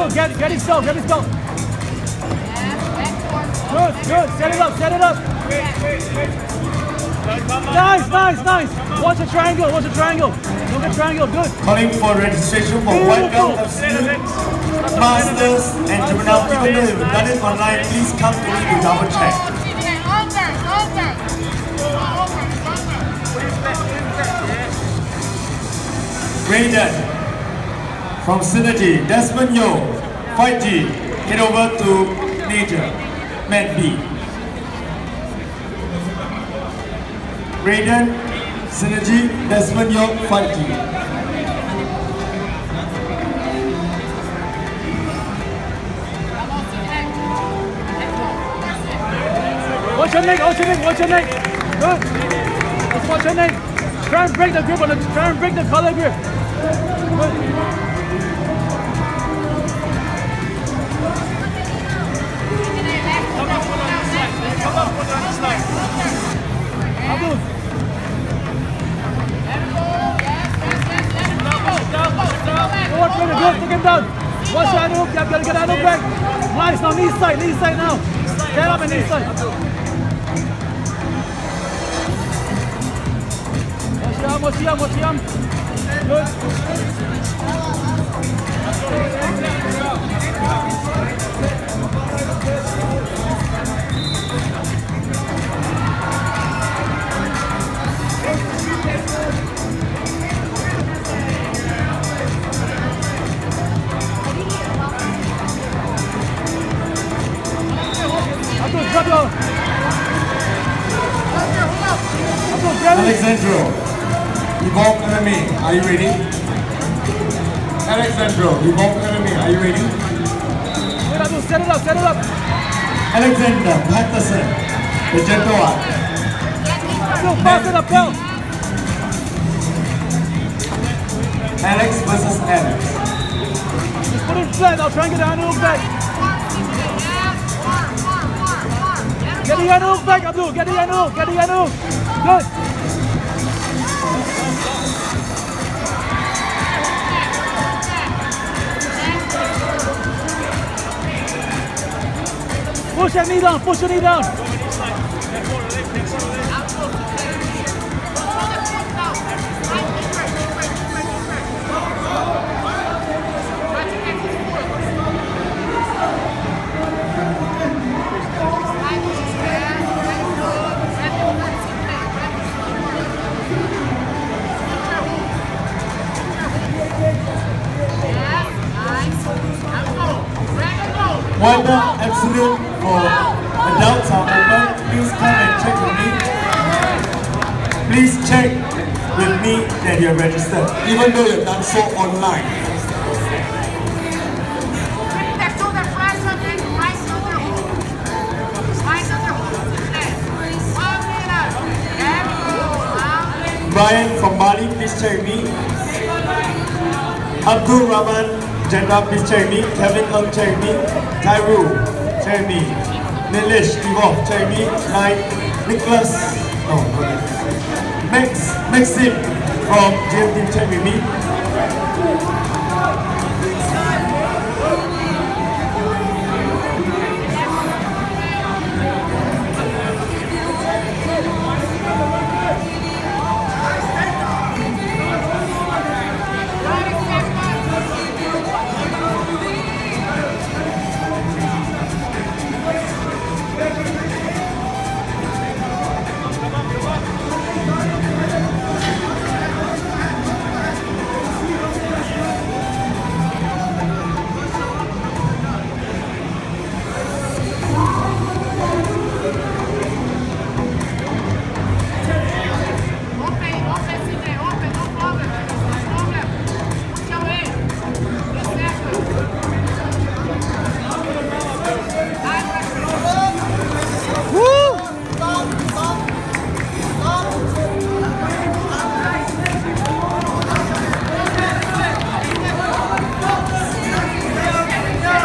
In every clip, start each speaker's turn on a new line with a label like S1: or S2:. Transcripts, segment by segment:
S1: Get, get, get his go, get his go. Good, good. Set it up, set it up. Nice, nice, nice. Watch a triangle, watch a triangle. Look at triangle, good.
S2: Calling for registration for White Belt FC, Masters and Juvenile. Even though you've done it online, please come to me to double check. Raiden from Synergy, Desmond Yo, Fight G, head over to Nature, Man B. Raiden, Synergy, Desmond Yo, Fight G.
S1: Watch your neck, watch your neck, watch your neck. Good. Let's watch your neck. Try and break the grip on the, try and break the collar grip. Good. Watch your hook, get, get, get that hook back. Nice, now knee side, knee side now. Stand up and knee side. Watch your watch your watch your. Good.
S2: Alexandro, Evolve MMA, are you ready? Alexandro, Evolve MMA, are you ready?
S1: Set it up, set it up.
S2: Alexander Patterson, the gentle one.
S1: Pass it up, down.
S2: Alex versus Alex.
S1: Just put it flat. I'll try and get the hand hook back. Get the hand hook back, Abdul. Get the hand hook. Get the hand hook. Good. Push that knee down. Push your knee down.
S2: Wonder Absolute for adults are open. Please come and check with me. Please check with me that you're registered, even though you've done so online. Brian from Bali, please check me. Abdul Rahman, Please check. Kevin Ng, me. Tyru, me. Nilesh, Evolve, check with Nicholas, no, no. Max, Maxim from GMT, check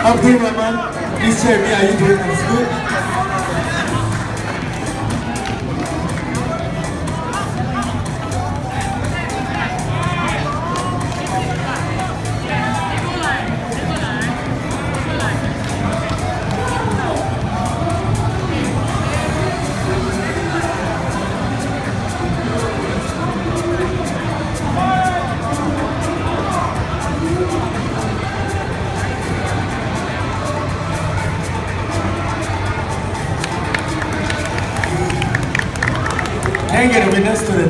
S2: me. Abdul Rahman, please with me. Are you doing this good? Thank you, Mr.